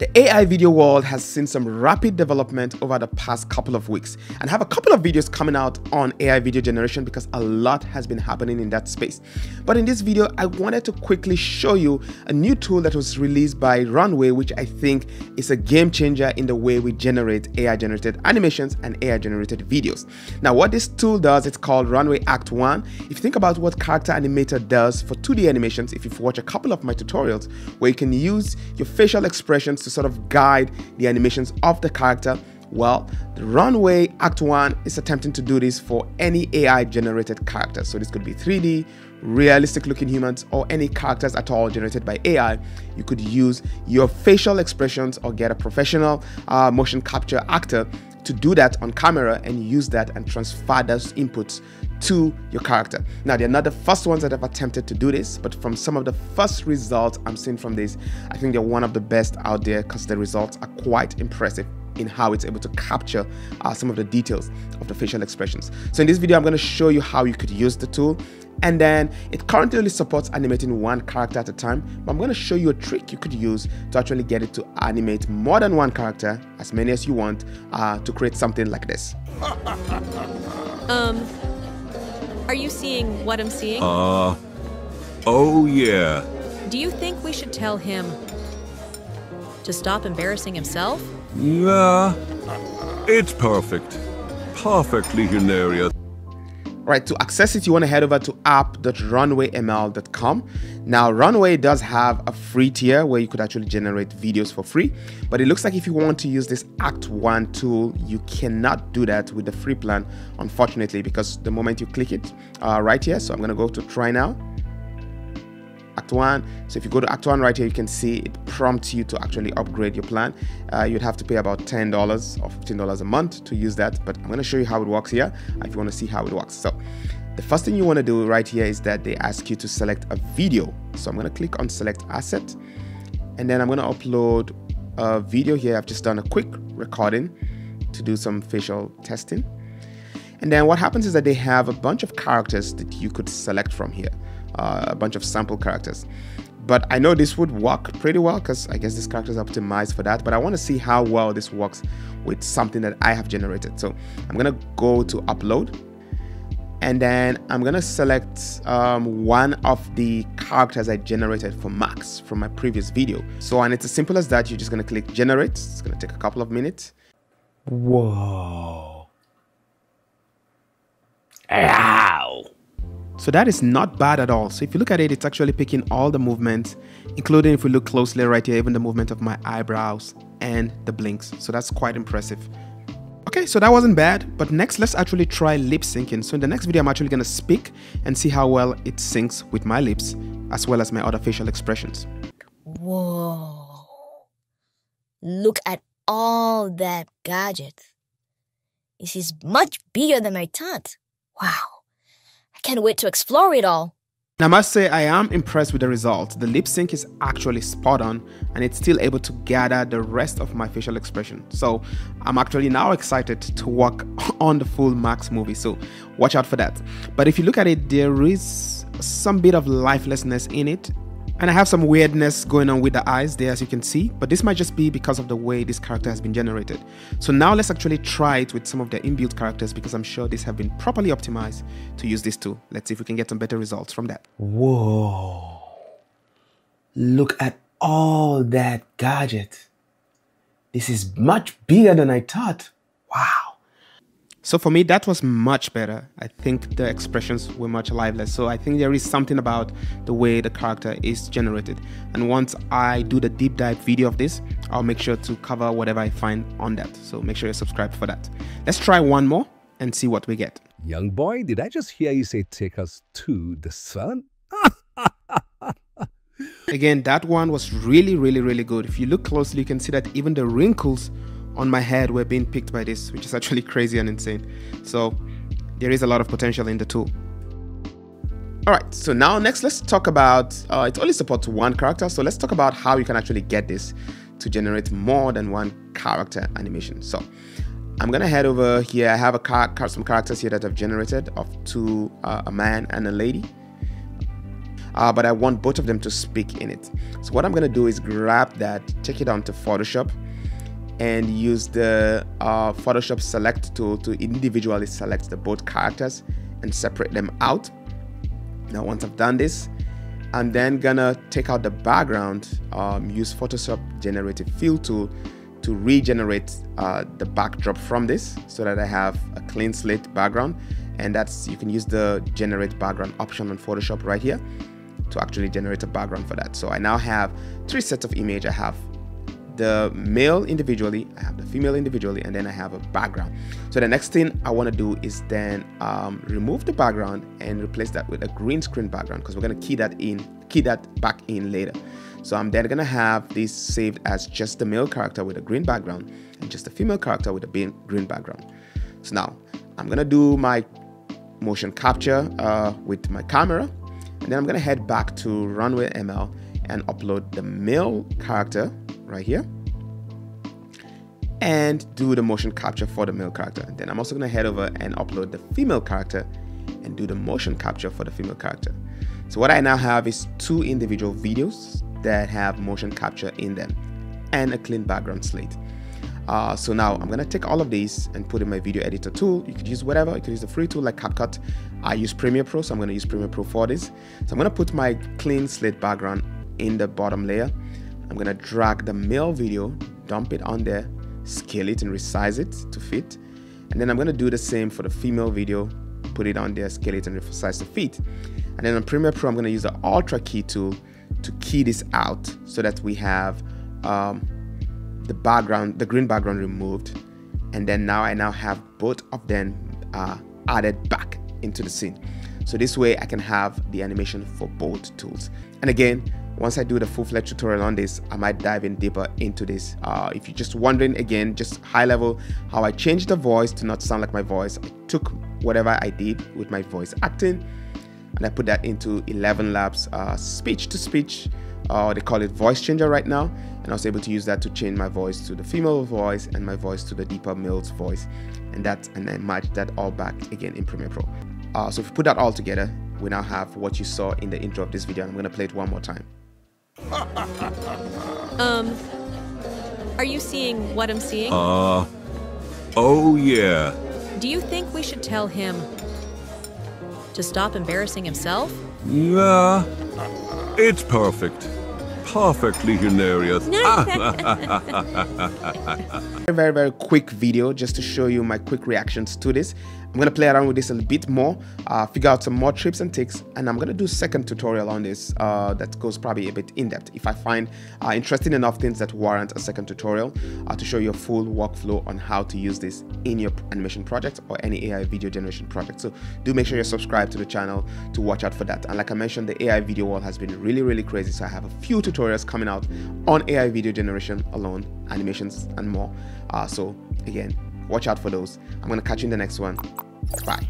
The AI video world has seen some rapid development over the past couple of weeks and I have a couple of videos coming out on AI video generation because a lot has been happening in that space. But in this video, I wanted to quickly show you a new tool that was released by Runway, which I think is a game changer in the way we generate AI generated animations and AI generated videos. Now, what this tool does, it's called Runway Act 1. If you think about what Character Animator does for 2D animations, if you've watched a couple of my tutorials where you can use your facial expressions to sort of guide the animations of the character. Well, the Runway Act 1 is attempting to do this for any AI generated character. So this could be 3D, realistic looking humans, or any characters at all generated by AI. You could use your facial expressions or get a professional uh, motion capture actor to do that on camera and use that and transfer those inputs to your character. Now, they're not the first ones that have attempted to do this, but from some of the first results I'm seeing from this, I think they're one of the best out there because the results are quite impressive in how it's able to capture uh, some of the details of the facial expressions. So in this video, I'm going to show you how you could use the tool. And then it currently only supports animating one character at a time, but I'm going to show you a trick you could use to actually get it to animate more than one character, as many as you want, uh, to create something like this. um, are you seeing what I'm seeing? Uh, oh yeah. Do you think we should tell him to stop embarrassing himself? Yeah, it's perfect. Perfectly hilarious. Right, to access it, you want to head over to app.runwayml.com. Now, Runway does have a free tier where you could actually generate videos for free, but it looks like if you want to use this Act 1 tool, you cannot do that with the free plan, unfortunately, because the moment you click it uh, right here, so I'm going to go to try now. Act 1. So if you go to Act 1 right here, you can see it prompts you to actually upgrade your plan. Uh, you'd have to pay about $10 or $15 a month to use that, but I'm going to show you how it works here if you want to see how it works. So the first thing you want to do right here is that they ask you to select a video. So I'm going to click on select asset and then I'm going to upload a video here. I've just done a quick recording to do some facial testing. And then what happens is that they have a bunch of characters that you could select from here uh, a bunch of sample characters. But I know this would work pretty well because I guess this character is optimized for that. But I want to see how well this works with something that I have generated. So I'm going to go to upload and then I'm gonna select um, one of the characters I generated for Max from my previous video. So and it's as simple as that. You're just gonna click generate. It's gonna take a couple of minutes. Whoa. Ow. So that is not bad at all. So if you look at it, it's actually picking all the movements, including if we look closely right here, even the movement of my eyebrows and the blinks. So that's quite impressive. Okay, so that wasn't bad, but next let's actually try lip syncing. So in the next video, I'm actually gonna speak and see how well it syncs with my lips, as well as my other facial expressions. Whoa. Look at all that gadget. This is much bigger than I thought. Wow. I can't wait to explore it all. I must say I am impressed with the results. The lip sync is actually spot on and it's still able to gather the rest of my facial expression. So I'm actually now excited to work on the full Max movie. So watch out for that. But if you look at it, there is some bit of lifelessness in it and I have some weirdness going on with the eyes there as you can see, but this might just be because of the way this character has been generated. So now let's actually try it with some of the inbuilt characters because I'm sure these have been properly optimized to use this tool. Let's see if we can get some better results from that. Whoa. Look at all that gadget. This is much bigger than I thought. Wow. So for me, that was much better. I think the expressions were much liveless. So I think there is something about the way the character is generated. And once I do the deep dive video of this, I'll make sure to cover whatever I find on that. So make sure you're subscribed for that. Let's try one more and see what we get. Young boy, did I just hear you say take us to the sun? Again, that one was really, really, really good. If you look closely, you can see that even the wrinkles on my head were being picked by this, which is actually crazy and insane. So there is a lot of potential in the tool. All right, so now next let's talk about, uh, it only supports one character. So let's talk about how you can actually get this to generate more than one character animation. So I'm gonna head over here. I have a car some characters here that I've generated of two, uh, a man and a lady. uh, but I want both of them to speak in it. So what I'm gonna do is grab that, take it onto Photoshop, and use the uh, Photoshop select tool to individually select the both characters and separate them out. Now once I've done this, I'm then gonna take out the background, um, use Photoshop generative fill tool to regenerate uh, the backdrop from this so that I have a clean slate background. And that's you can use the generate background option on Photoshop right here to actually generate a background for that. So I now have three sets of image. I have the male individually I have the female individually and then I have a background so the next thing I want to do is then um, remove the background and replace that with a green screen background because we're going to key that in key that back in later so I'm then gonna have this saved as just the male character with a green background and just the female character with a green background. So now I'm gonna do my motion capture uh, with my camera and then I'm gonna head back to Runway ML and upload the male character right here and do the motion capture for the male character. Then I'm also gonna head over and upload the female character and do the motion capture for the female character. So what I now have is two individual videos that have motion capture in them and a clean background slate. Uh, so now I'm gonna take all of these and put in my video editor tool. You could use whatever, you could use the free tool like CapCut. I use Premiere Pro, so I'm gonna use Premiere Pro for this. So I'm gonna put my clean slate background in the bottom layer. I'm gonna drag the male video, dump it on there, scale it and resize it to fit. And then I'm gonna do the same for the female video, put it on there, scale it and resize to fit. And then on Premiere Pro, I'm gonna use the Ultra Key tool to key this out so that we have um, the background, the green background removed. And then now I now have both of them uh, added back into the scene. So this way I can have the animation for both tools. And again, once I do the full-fledged tutorial on this, I might dive in deeper into this. Uh, if you're just wondering, again, just high level, how I changed the voice to not sound like my voice. I took whatever I did with my voice acting and I put that into 11 Labs uh, speech to speech, uh, they call it voice changer right now. And I was able to use that to change my voice to the female voice and my voice to the deeper male's voice. And that, and then match that all back again in Premiere Pro. Uh, so if you put that all together, we now have what you saw in the intro of this video. I'm gonna play it one more time. um, are you seeing what I'm seeing? Uh, oh yeah. Do you think we should tell him to stop embarrassing himself? Yeah, it's perfect. Perfectly hilarious. very, very quick video just to show you my quick reactions to this. I'm to play around with this a little bit more, uh, figure out some more trips and tricks, and I'm to do second tutorial on this uh, that goes probably a bit in-depth if I find uh, interesting enough things that warrant a second tutorial uh, to show you a full workflow on how to use this in your animation project or any AI video generation project. So do make sure you're subscribed to the channel to watch out for that. And like I mentioned, the AI video world has been really, really crazy. So I have a few tutorials coming out on AI video generation alone, animations and more. Uh, so again, Watch out for those. I'm going to catch you in the next one. Bye.